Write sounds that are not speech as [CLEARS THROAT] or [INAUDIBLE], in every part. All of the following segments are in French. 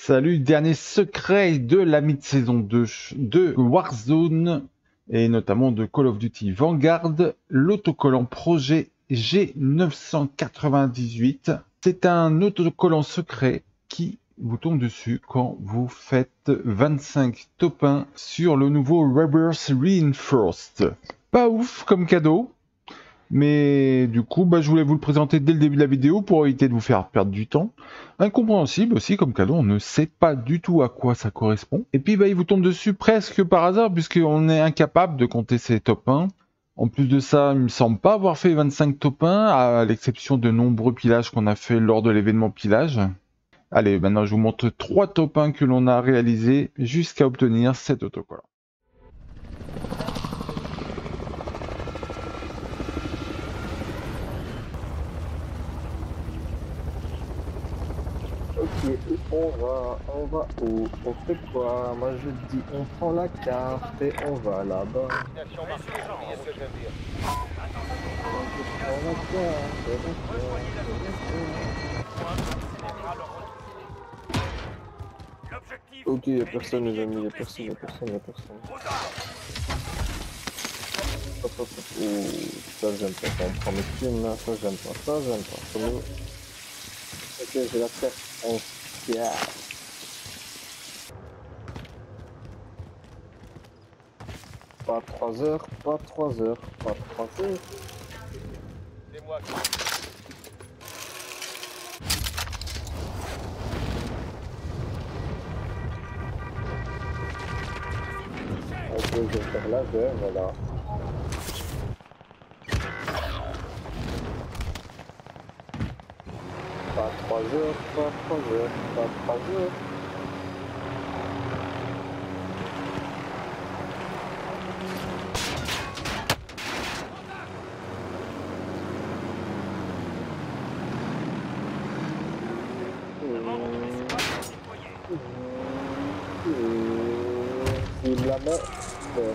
Salut, dernier secret de la mid-saison 2 de Warzone et notamment de Call of Duty Vanguard, l'autocollant projet G998. C'est un autocollant secret qui vous tombe dessus quand vous faites 25 top 1 sur le nouveau Reverse Reinforced. Pas ouf comme cadeau, mais du coup, bah, je voulais vous le présenter dès le début de la vidéo pour éviter de vous faire perdre du temps. Incompréhensible aussi comme cadeau, on ne sait pas du tout à quoi ça correspond. Et puis bah, il vous tombe dessus presque par hasard puisqu'on est incapable de compter ces top 1. En plus de ça, il me semble pas avoir fait 25 top 1, à l'exception de nombreux pilages qu'on a fait lors de l'événement pilage. Allez, maintenant je vous montre trois top 1 que l'on a réalisé jusqu'à obtenir cet autocollant. Ok, on va, on va où On fait quoi Moi je dis on prend la carte et on va là-bas. Ok, y'a personne les amis, y'a personne, y'a personne, y'a personne. Hop, hop, hop. Oh, ça j'aime pas, ça on prend mes thunes là, ça j'aime pas, ça j'aime pas. Ok, j'ai la carte. On yeah. Pas 3 heures, pas 3 heures, pas 3 heures. C'est moi qui... Ok, je vais faire la veuve, voilà. Pas 3 heures, pas 3 heures, pas 3 heures. Il la met. euh,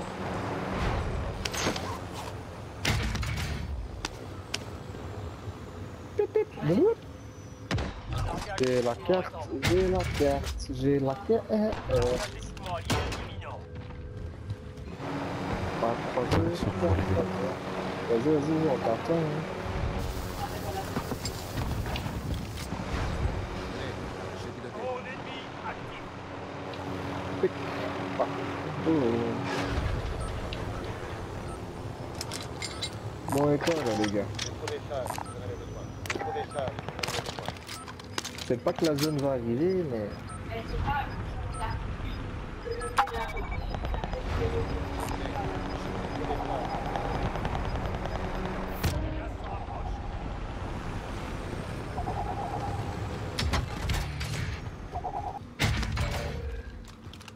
J'ai la carte, j'ai la carte, j'ai la carte. Euh. Vas-y, vas-y, on t'attend. Hein. Oh. Bon, là, les gars sais pas que la zone va arriver, mais.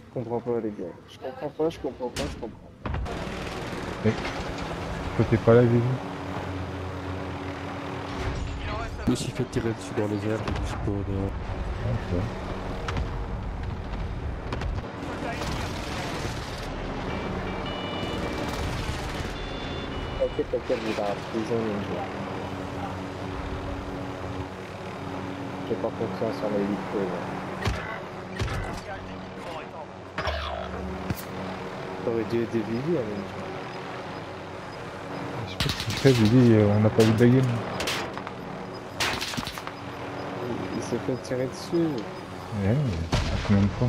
Je comprends pas, les gars. Je comprends pas, je comprends pas, je comprends pas. Toi t'es pas là, Je me suis fait tirer dessus dans les airs, je. Ah, ça. T'inquiète, t'inquiète, il va à la prison ninja. J'ai pas confiance en en route. Ça aurait dû Vivi, hein, ninja. Je sais pas ce qu'il fait, Vivi, euh, on n'a pas vu de game. Il- Il s'est fait tirer dessus. Ouais, mais à combien de fois.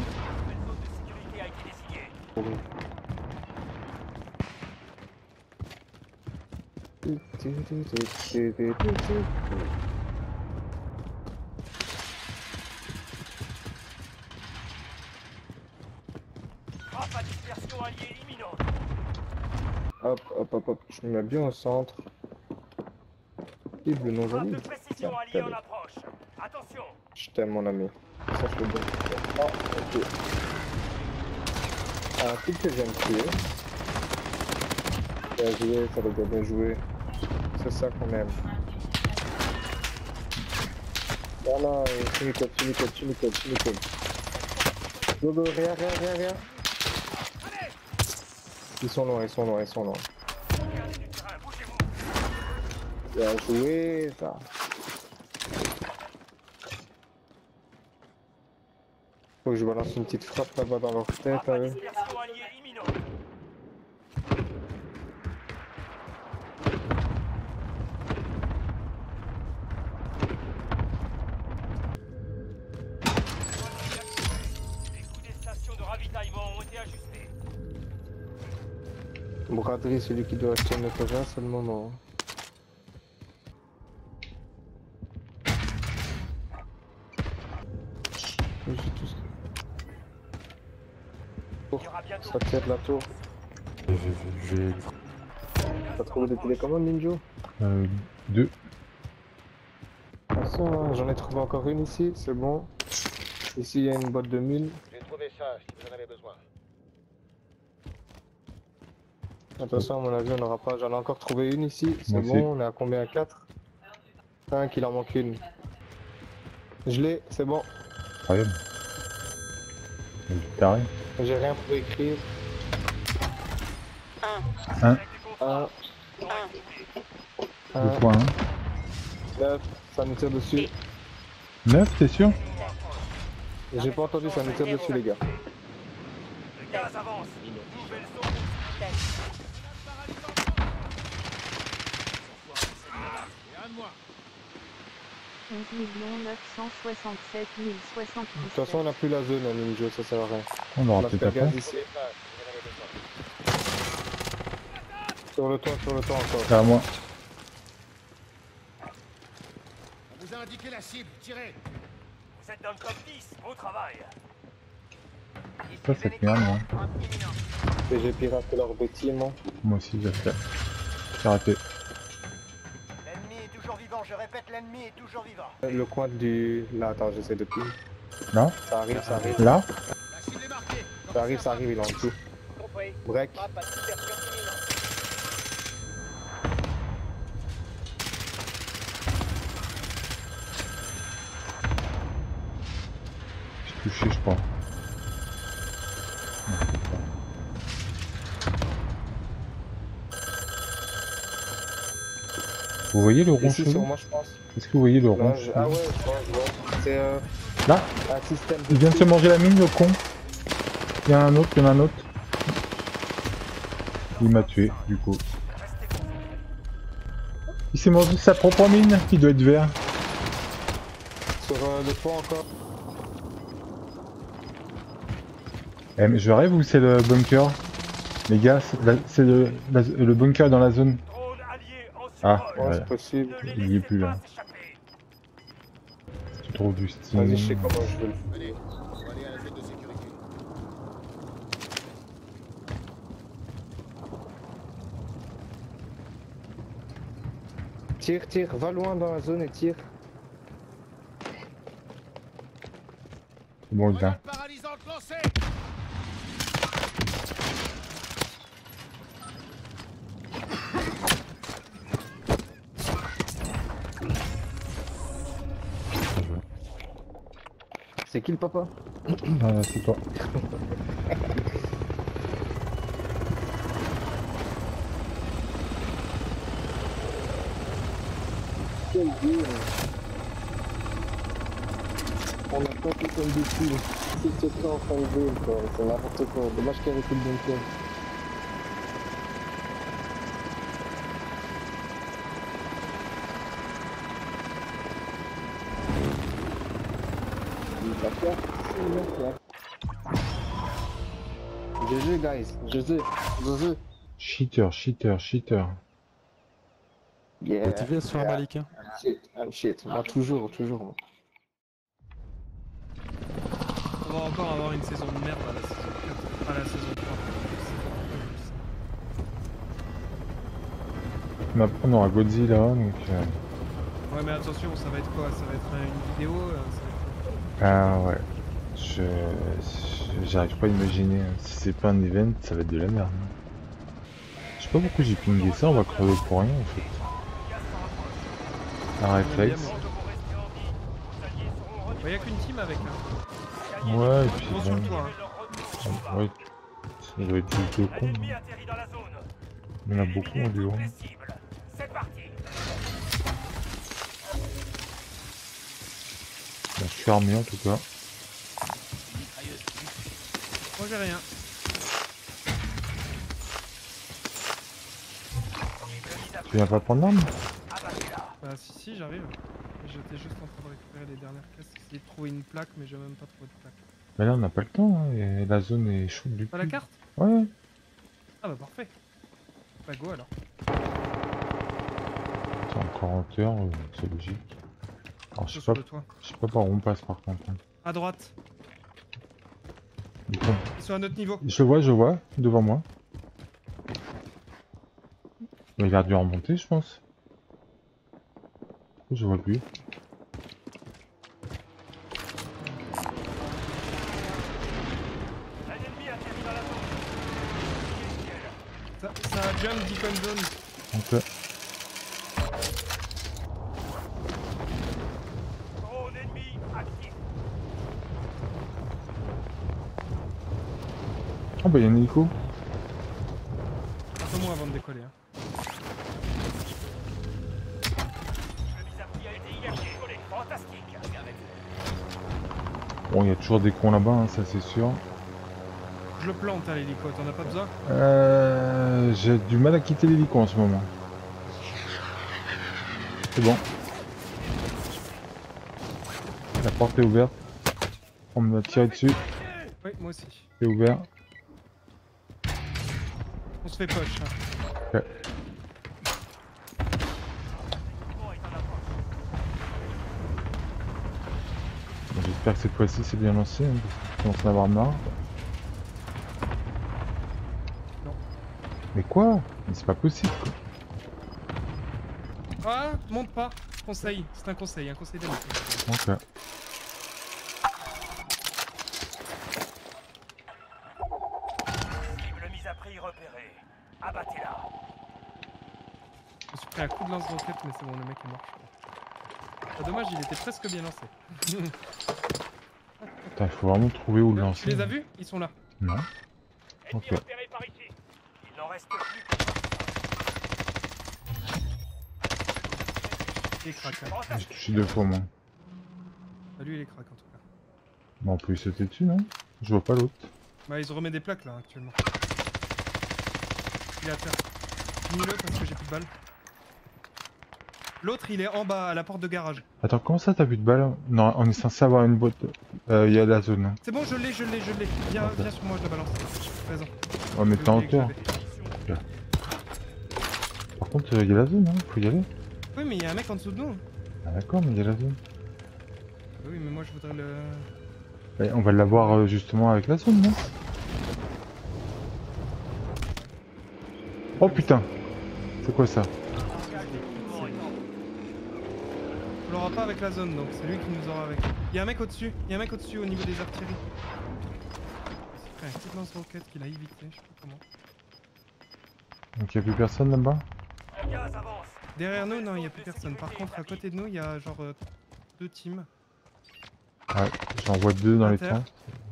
Hop, hop, hop, hop. Je me mets bien au centre. Nom Frappe joli. de précision alliée en approche. Attention. Je t'aime, mon ami. Je le donne. Ah, ok. Un type que j'aime tuer. Bien joué, ça doit bien joué. C'est ça qu'on aime. Voilà, tu me codes, tu me codes, tu me codes, tu me codes. Go, go, rien, rien, rien, rien. Ils sont loin, ils sont loin, ils sont loin. Bien joué, ça. Faut que je balance une petite frappe là-bas dans leur tête. ajustés. Braderie, celui qui doit acheter notre agent, c'est le moment. Ça tire de la tour. Vais. T'as trouvé des télécommandes, Ninjo Euh, deux. Attention, hein, j'en ai trouvé encore une ici, c'est bon. Ici, il y a une boîte de mine. J'ai trouvé ça si vous en avez besoin. Attention, à mon avis, on n'aura pas. J'en ai encore trouvé une ici, c'est bon. On est à combien? 4 5, il en manque une. Je l'ai, c'est bon. Incroyable. Taré. J'ai rien pour écrire. Un. 1, Deux 1, fois un. 9, ça nous tire dessus. Neuf, t'es sûr? J'ai pas entendu, ça nous tire dessus, les gars. Le gaz avance. Nouvelle zone. De toute façon, on n'a plus la zone, hein, Ninja, ça sert à rien. On aura peut-être gaz ici. Sur le toit, sur le toit encore. C'est à moi. On vous a indiqué la cible, tirez Vous êtes dans le top 10. Beau travail. Ça, c'est bien, moi. Et j'ai piraté leur bâtiment. Moi aussi, j'ai fait. J'ai raté. L'ennemi est toujours vivant. Le coin du. Là, attends, j'essaie de pile. Là? Ça arrive, ça arrive. Là? Ça arrive, ça arrive, il est en dessous. Compris. Break. Dispersion imminente. J'ai touché, je crois. Vous voyez le rond chelou. Est-ce que vous voyez le rond Là, je- Ah ouais, je vois, je vois. C'est euh, Là un système. Il vient de se manger la mine, le con. Il y en a un autre, il y en a un autre. Il m'a tué, du coup. Il s'est mangé sa propre mine, il doit être vert. Sur euh, le toit encore. Eh, mais je rêve ou c'est le bunker? Les gars, c'est le bunker dans la zone. Ah. Ouais, c'est possible. Il y est plus, là. C'est trop du style. Vas-y, je sais comment je veux le Allez, on va aller à la zone de sécurité. Tire, tire, va loin dans la zone et tire. C'est bon, il vient. C'est qui le papa Ah, [CLEARS THROAT] c'est toi. Quel dur. On a pas tout comme dessus. C'est ce en fin de zone, quoi. C'est n'importe quoi. Dommage qu'il y avait tout le bunker. Guys, GG, GG. Cheater, cheater, cheater. Yeah. Tu viens sur un Malikin Shit, I'm shit. Moi toujours, toujours. moi. On va encore avoir une saison de merde à la saison 4, à la saison 3. Mais après, on aura Godzilla, donc... euh, Ouais, mais attention, ça va être quoi? Ça va être une vidéo euh, ça va être... Ah ouais. Je... J'arrive pas à imaginer. hein. Si c'est pas un event, ça va être de la merde. Je sais pas pourquoi j'ai pingé ça, on va crever pour rien en fait. Un réflexe. Il n'y a qu'une team avec là. Ouais, et puis bon. Hein. Ouais, ça doit être juste. Il y en a beaucoup en duo. Bah, je suis armé en tout cas. J'ai rien. Tu viens pas prendre l'arme Bah si si j'arrive. J'étais juste en train de récupérer les dernières essayer de trouver une plaque mais j'ai même pas trouvé de plaque. Mais là on n'a pas le temps, hein, et la zone est chaude du coup. Pas la carte Ouais. Ah bah parfait. Bah go alors. C'est en 40 heures, euh, c'est logique. Alors je sais pas, je sais pas par où on passe par contre. hein. À droite. Du coup, Ils sont à notre niveau. Je vois, je vois, devant moi. Il a dû remonter, je pense. Je vois plus. Ça, ça a jump deep end zone. Donc, Drone ennemi actif. Ah bah il y a un hélico. Attends-moi avant de décoller. Hein. Bon, il y a toujours des cons là-bas, hein, ça c'est sûr. Je le plante à l'hélico, t'en as pas besoin? Euh, J'ai du mal à quitter l'hélico en ce moment. C'est bon. La porte est ouverte. On me tirer dessus. Oui, moi aussi. C'est ouvert. On se fait poche. hein. Bon. Bon, J'espère que cette fois-ci c'est bien lancé, hein, parce commence à en avoir marre. Non. Mais quoi? Mais c'est pas possible quoi. Ah, monte pas. Conseil, c'est un conseil, un conseil d'amis. Donc, de lance-roquette, mais c'est bon, le mec est mort. Ah, dommage, il était presque bien lancé. [LAUGHS] putain, il faut vraiment trouver où le tu lancer. les as vus? Ils sont là. Non. Ok. repéré par ici. Il n'en reste plus que Il est crack. Hein. J'ai touché deux fois moins. Ah, lui, il est crack en tout cas. Bon, on peut y sauter dessus, non? Je vois pas l'autre. Bah, ils ont remis des plaques là actuellement. Il est à terre. Finis-le parce que j'ai plus de balles. L'autre, il est en bas à la porte de garage. Attends, comment ça t'as plus de balles Non, on est censé avoir une boîte. Euh, Il y a la zone. hein. C'est bon, je l'ai, je l'ai, je l'ai. Viens, sur moi, je la balance. Raison. Ouais, mais t'es en hauteur. Par contre, il y a la zone, hein. Faut y aller. Oui, mais il y a un mec en dessous de nous. Ah, d'accord, mais il y a la zone. Oui, mais moi je voudrais le. Ouais, on va l'avoir euh, justement avec la zone, non? Oh putain C'est quoi ça On l'aura pas avec la zone donc c'est lui qui nous aura avec. Il y a un mec au-dessus, il y a un mec au-dessus au niveau des artilleries. Pris un petit lance-roquette qu'il a évité, je sais pas comment. Donc il y a plus personne là-bas? Derrière nous, non, il y a plus personne. Par contre, à côté de nous, il y a genre euh, deux teams. Ouais, j'en vois deux dans À les terre. temps.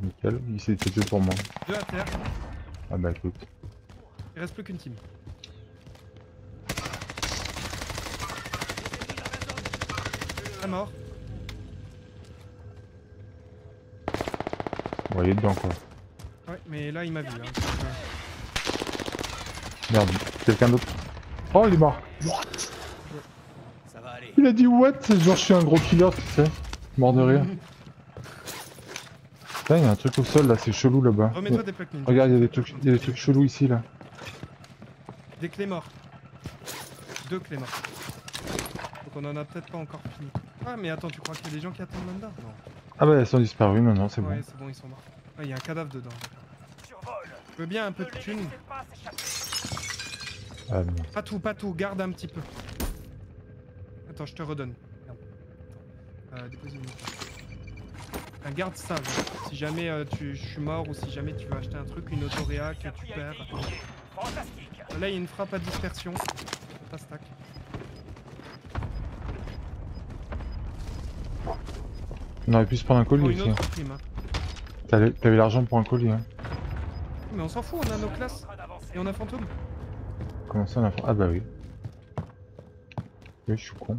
Nickel, il s'est deux pour moi. Deux à terre. Ah bah écoute. Il reste plus qu'une team. Mort. Bon, il est dedans quoi. Ouais, mais là il m'a vu. Hein, Merde, quelqu'un d'autre. Oh, il est mort Ça va aller. Il a dit what? Genre je suis un gros killer, tu sais. Mort de rire. [LAUGHS] Putain, il y a un truc au sol là, c'est chelou là-bas. Remets-toi des plaques ninja. Regarde, il y a des trucs, il y a des trucs chelous ici là. Des clés mortes. Deux clés mortes. Donc on en a peut-être pas encore fini. Ah mais attends, tu crois qu'il y a des gens qui attendent là-dedans? Non. Ah bah elles sont disparues maintenant, c'est ouais, bon. c'est bon, ils sont morts. Ah, il y a un cadavre dedans. Je veux bien un peu de thunes. pas s'échapper. Ah non. Pas tout, pas tout, garde un petit peu. Attends, je te redonne. Euh, une garde ça, là. si jamais euh, tu, je suis mort ou si jamais tu veux acheter un truc, une autoréa que tu perds. Là, il y a une frappe à dispersion. Pas stack. On aurait pu se prendre un colis aussi. hein. hein. T'avais l'argent pour un colis, hein. Mais on s'en fout, on a nos classes. Et on a fantôme. Comment ça on a fait Ah bah oui. Oui, je suis con.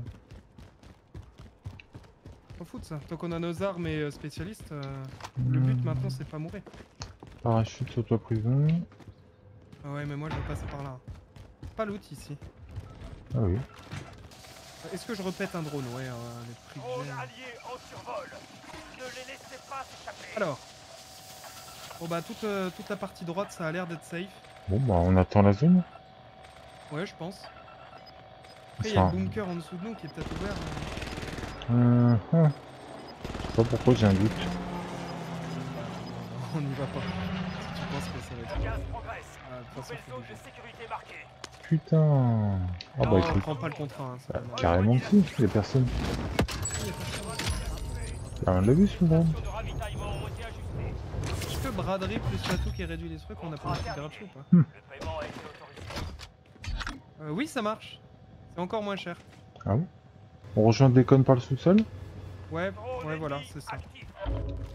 On s'en fout de ça. Tant qu'on a nos armes et euh, spécialistes, euh, le but maintenant c'est pas mourir. Parachute sur toi prison. Ah ouais, mais moi je veux passer par là. Pas loot ici. Ah oui. Est-ce que je repète un drone Ouais, euh, les prix en survol. Ne les laissez pas s'échapper. Alors. Bon bah toute, euh, toute la partie droite ça a l'air d'être safe. Bon bah on attend la zone. Ouais je pense. Après il y a le bunker en dessous de nous qui est peut-être ouvert. euh. euh, hein. Je sais pas pourquoi j'ai un doute. [LAUGHS] On n'y va pas. Si tu penses que ça va être. Le gaz progresse. Ah, de toute façon, Nouvelle faut zone de sécurité marquée. Putain. Ah Non, bah on écoute. prend pas le contrat. Hein, Bah, carrément que si, y'a personne. Ah, on l'a vu ce de ajustés. Est-ce que braderie plus l'atout qui réduit les trucs, on a pas un petit gratuit ou pas Le paiement a été autorisé. euh, Oui, ça marche. C'est encore moins cher. Ah bon? On rejoint Déconne par le sous-sol? Ouais, ouais, voilà, c'est ça.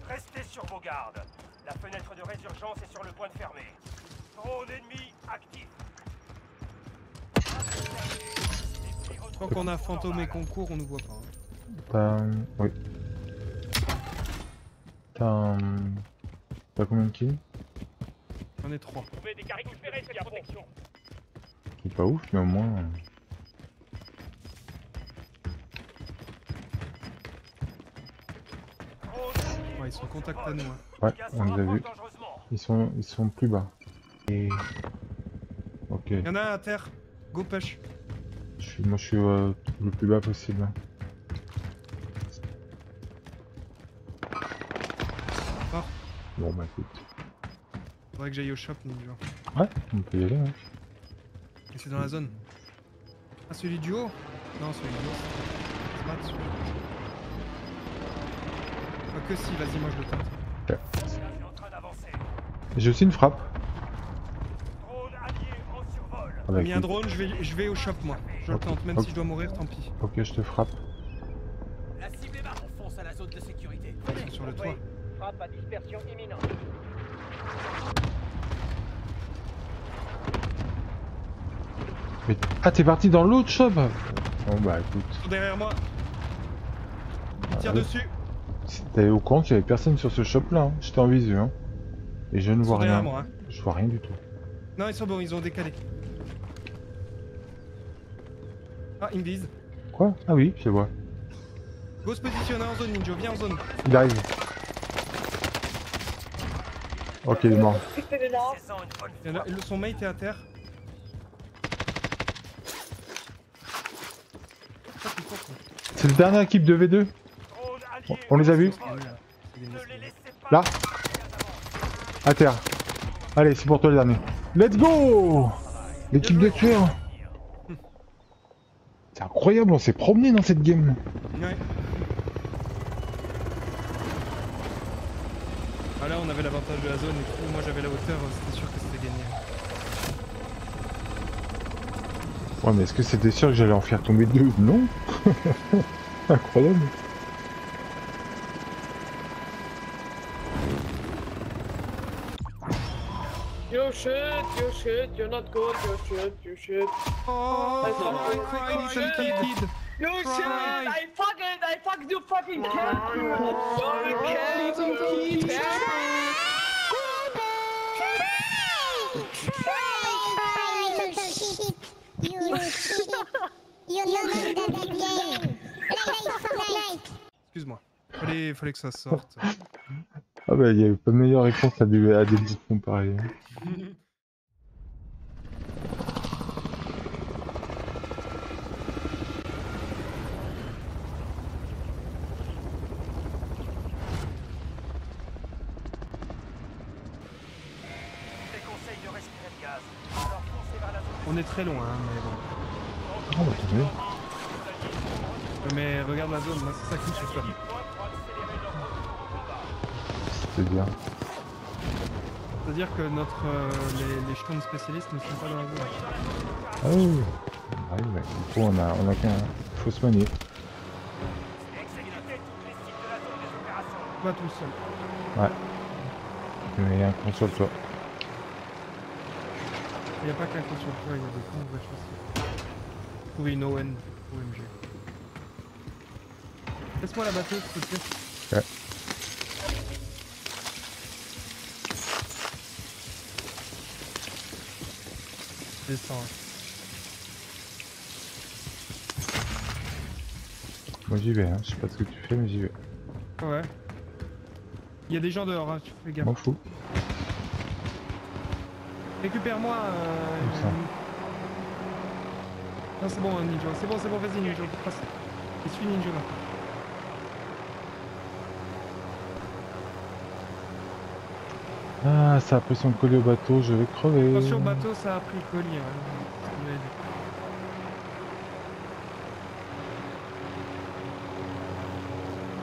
Restez sur vos gardes. La fenêtre de résurgence est sur le point de fermer. Drone ennemi actif. Tant qu'on a fantôme et concours, on nous voit pas. hein. T'as... Oui. T'as un... T'as combien de kills? J'en ai trois. Vous pouvez récupérer cette protection. C'est pas ouf, mais au moins... euh, Ouais, ils sont en contact à nous. hein. Ouais, on les a vus. Ils sont, ils sont plus bas. Et... Ok. Il y en a un à terre. Go push. Je suis, moi je suis euh, le plus bas possible. Mort. Bon bah écoute. Faudrait que j'aille au shop, ninja. Ouais, on peut y aller. Hein. Et c'est dans la zone. Ah, celui du haut? Non, celui du haut. c'est- pas dessus. Que si, vas-y, moi je le tente. J'ai aussi une frappe. Drone allié en survol. Ah bah, J'ai mis un drone, je vais, je vais au shop moi. Je le tente, même si je dois mourir, tant pis. Ok, je te frappe. La cible est marquée. On fonce à la zone de sécurité. Sur le toit. Frappe à dispersion imminente. Mais... Ah, t'es parti dans l'autre shop Bon bah écoute. Ils sont derrière moi. Ils tirent Ah, dessus. T'es au courant qu'il y avait personne sur ce shop là. Hein. J'étais en visu. Hein. Et je ne Ils vois rien. moi. hein. Je vois rien du tout. Non, ils sont bons, ils ont décalé. Ah, ils me visent. Quoi? Ah oui, je les vois. Go se positionner en zone, Ninja, viens en zone. Il arrive. Ok, il est mort. Son mate est à terre. C'est le dernier équipe de V2 Drone allié On les a vus? Là? À terre. Allez, c'est pour toi le dernier. Let's go L'équipe de tueurs C'est incroyable, on s'est promené dans cette game. Ouais. Ah là, on avait l'avantage de la zone et tout. Moi, j'avais la hauteur, c'était sûr que c'était gagné. Ouais, mais est-ce que c'était sûr que j'allais en faire tomber deux? Non [LAUGHS] Incroyable. Should, you should, you're not good, you should, you should. Oh, I cry, saw- cry, I little kid. You should! I fucking, I fucking you fucking cat! You fucking cat! Excuse-moi. Fallait, fallait que ça sorte. [LAUGHS] Ah bah, il y avait pas de meilleure réponse à des, à des boutons pareils. Zone. On est très loin, hein, mais bon. Ah bah. Mais regarde la zone, c'est ça qui me fait combat. C'est-à-dire. C'est-à-dire que notre, euh, les, les de spécialistes ne sont pas dans la zone. Ah oui. Ah oui, ouais. Du coup, on a, on a qu'un. Faut se manier. Pas tout seul. Mais il y a un con sur le toit. Il n'y a pas qu'un coup sur le toit, il y a des cons aussi. Pour une ON, OMG. Laisse-moi la batteuse, s'il te plaît. Ouais. Descends. Moi j'y vais, hein. je sais pas ce que tu fais, mais j'y vais. Ouais. Il y a des gens dehors, hein, tu fais gaffe. M'en fous. Récupère-moi. Euh... Non, c'est bon, hein, Ninja. C'est bon, c'est bon, vas-y, Ninja. Passe. Je suis Ninja là. Ah, ça a pris son colis au bateau, je vais crever. Attention, bateau, ça a pris le colis. hein. C'est ce qu'il m'a dit.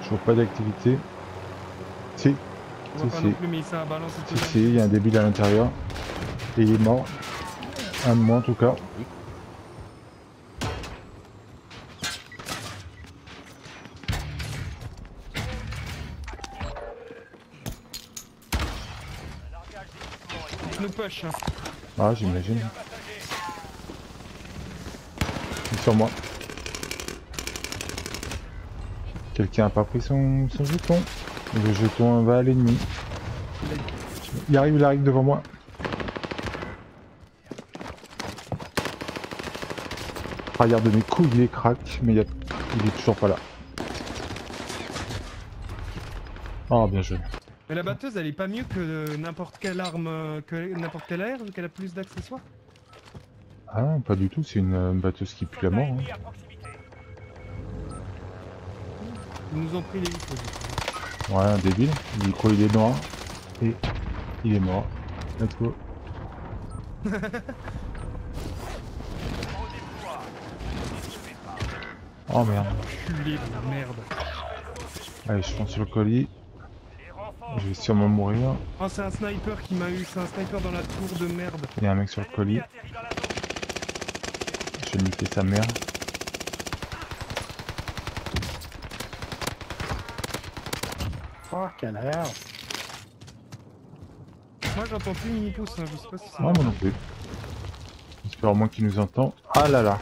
Je vois pas d'activité. Si, On Si, si. plus, mais ça si, si, il y a un débile à l'intérieur. Et il est mort. Un de moins en tout cas. Hein. Ah, j'imagine. Il est sur moi. Quelqu'un a pas pris son, jeton. Le jeton va à l'ennemi. Il arrive, il arrive devant moi. Regarde mes couilles, il est crack, mais il, il est toujours pas là. Ah, bien joué. Mais la batteuse, elle est pas mieux que n'importe quelle arme, euh, que n'importe quelle air, vu qu'elle a plus d'accessoires. Ah non, pas du tout, c'est une euh, batteuse qui pue la mort. hein. Ils nous ont pris les vitres. Ouais, un débile. Le micro il est noir. Et il est mort. Let's go. [LAUGHS] Oh merde. Culé de merde. Allez, je fonce sur le colis. Je vais sûrement mourir. Oh, c'est un sniper qui m'a eu. C'est un sniper dans la tour de merde. Il y a un mec sur le colis. Je vais niquer sa mère. Fucking hell. Moi, j'entends plus mini pouce. Hein. Je sais pas si c'est. Ah, moi non plus. J'espère au moins qu'il nous entend. Ah là là.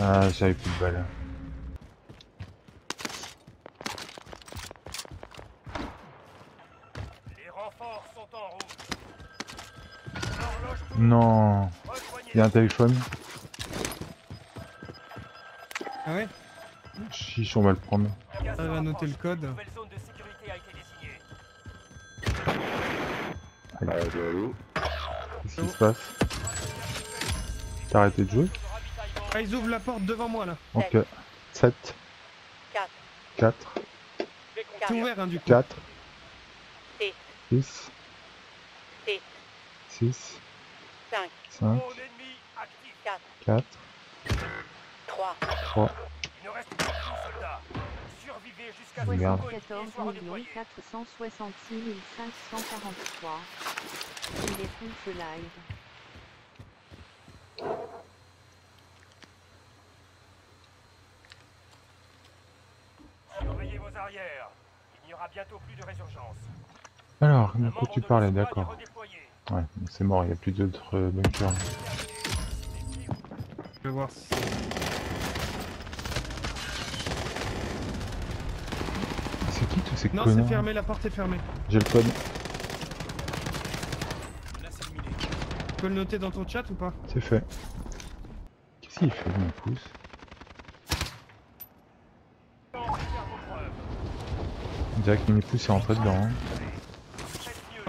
Ah, j'avais plus de balles. Les renforts sont en route. L'horloge Non. Il y a un téléphone. Ah ouais Chiche, on va le prendre. Elle va noter le code. Qu'est-ce qui se passe T'as arrêté de jouer Ah, ils ouvrent la porte devant moi là. Ok. 7. 4. C'est ouvert, hein, du coup. 4. Six. 6. Six. 6. Cinq. 5. Mon ennemi actif. 4. 3. 3. Il ne reste plus qu'un soldat. Survivez jusqu'à ce Merde. que vos ennemis soient redéployés. 466 543. Il est ce live. Surveillez vos arrières. Il n'y aura bientôt plus de résurgence. Alors, de quoi tu parlais, d'accord. Ouais, c'est mort, il n'y a plus d'autres euh, bunkers. Je vais voir si. C'est qui tous ces Non, c'est connards fermé, la porte est fermée. J'ai le code, Tu peux le noter dans ton chat ou pas? C'est fait. Qu'est-ce qu'il fait, mon pouce? On dirait que mini pouce est rentré dedans. Hein.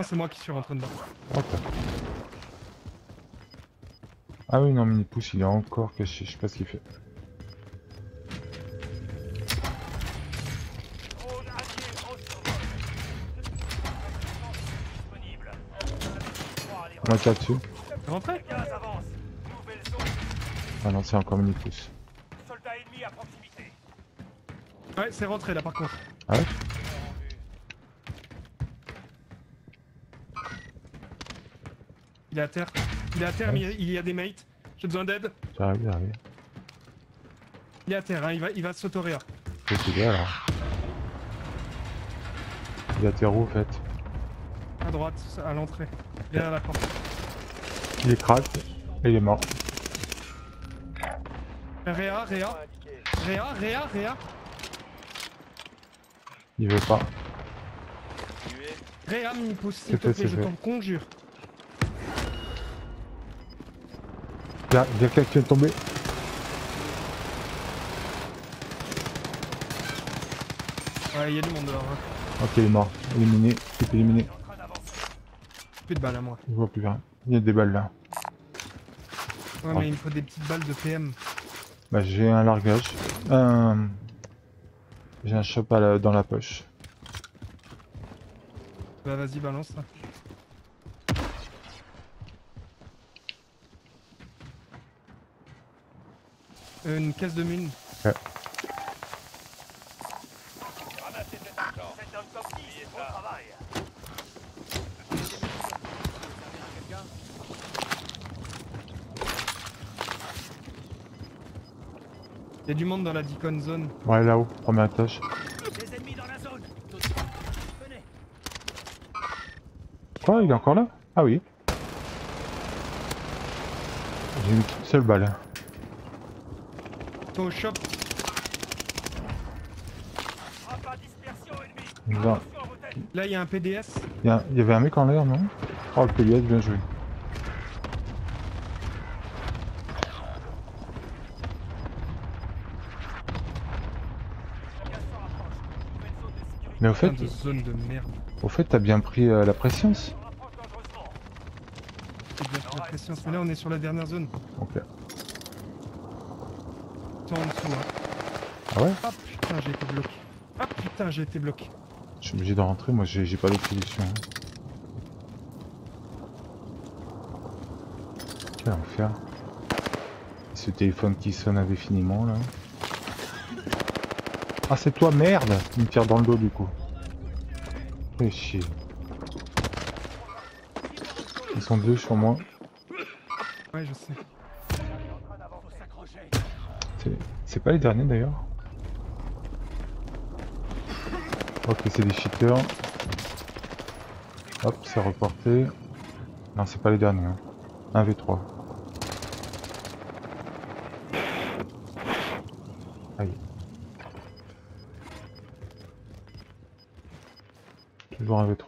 C'est moi qui suis rentré dedans. Ok. Ah oui, non, mini pouce il est encore caché, je sais pas ce qu'il fait. En On va tirer dessus. Zone. Ah non, c'est encore mini pouce. Soldat ennemi à proximité. Ouais, c'est rentré là par contre. Ah ouais Il est à terre. Il est à terre, mais il y a- il des mates. J'ai besoin d'aide. J'arrive, j'arrive. Il est à terre, hein, il va, il va s'autoréa. Je sais bien alors. Il a terre où, en fait À droite, à l'entrée. Derrière la porte. Il est crack et il est mort. Réa, Réa. Réa, Réa, Réa. Il veut pas. Réa, mini pouce, s'il te plaît, je t'en conjure. Il y a, quelqu'un qui est tombé. Ouais, il y a du monde dehors. hein. Ok, il est mort. Éliminé. Il est éliminé. Plus de balles à moi. Je vois plus rien. Il y a des balles là. Ouais, mais il me faut des petites balles de PM. Bah j'ai un largage. J'ai un la- dans la poche. Bah vas-y, balance ça. Euh, une caisse de mine. Ramassez cet argent. C'est un top 10, bon travail. Il y a du monde dans la Deacon Zone. Ouais là-haut, premier étage. Des ennemis dans la zone. Venez. Quoi Il est encore là? Ah oui. J'ai une seule balle. Toi au shop. Frappe à dispersion ennemie. Il va- Attention à vos têtes. Là, il y a un PDS. Il y, avait un mec en l'air, non? Oh, le PDS, bien joué. Mais au fait, Putain de zone de merde. au fait, t'as bien pris euh, la bien pression. Mais là, on est sur la dernière zone. Ok. Toi en dessous. Hein. Ah ouais Ah putain, j'ai été bloqué. Ah putain, j'ai été bloqué. Je suis obligé de rentrer, moi j'ai j'ai pas d'autre solution. hein. Quel enfer. Ce téléphone qui sonne indéfiniment là. Ah c'est toi merde Il me tire dans le dos du coup. Fais chier. Ils sont deux sur moi. Ouais, je sais. C'est- pas les derniers d'ailleurs. Ok c'est des cheaters. Hop c'est reporté. Non c'est pas les derniers. Hein. 1v3. Aïe. Toujours 1v3.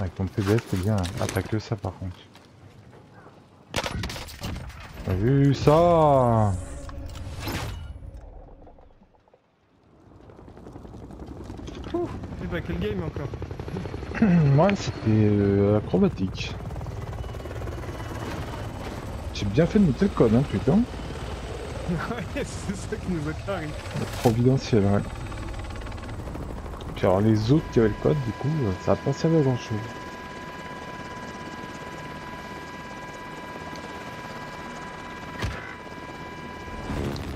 Avec ton PBS, c'est bien. Attaque ça par contre. T'as vu ça Eh bah, quel game encore [CLEARS THROAT] Moi, c'était euh, acrobatique. J'ai bien fait de noter le code, hein, putain. [LAUGHS] Ouais, c'est ça qui nous a carré. Providentiel, ouais. Alors, les autres qui avaient le code, du coup, euh, ça a pas servi à grand chose.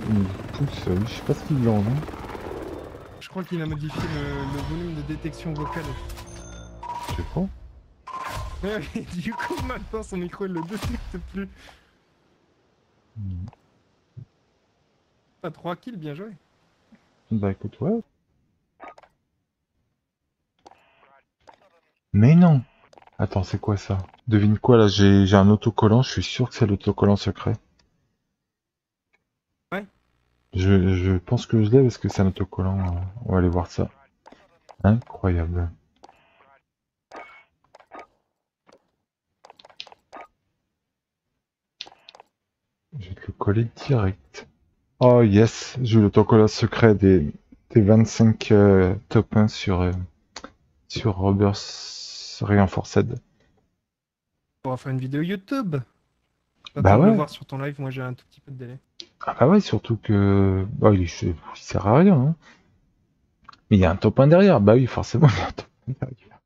Il pousse, euh, je sais pas ce qu'il en a. Je crois qu'il a modifié le, le volume de détection vocale. Je pas. Ouais, [LAUGHS] mais du coup, maintenant, son micro, il le détecte plus. Hmm. Ah, 3 kills, bien joué. Bah écoute, ouais. Mais non Attends, c'est quoi ça? Devine quoi là, j'ai un autocollant, je suis sûr que c'est l'autocollant secret. Ouais. Je, je pense que je l'ai parce que c'est un autocollant, euh, on va aller voir ça. Incroyable. Je vais te le coller direct. Oh yes, j'ai l'autocollant secret des, des 25 euh, top 1 sur, euh, sur Robbers Reinforced. On va faire une vidéo YouTube. T'attends Bah le ouais. voir sur ton live, moi j'ai un tout petit peu de délai. Ah bah ouais, surtout que... Bah il, est... il sert à rien, hein. Mais il y a un top 1 derrière, bah oui, forcément il y a un top 1 derrière.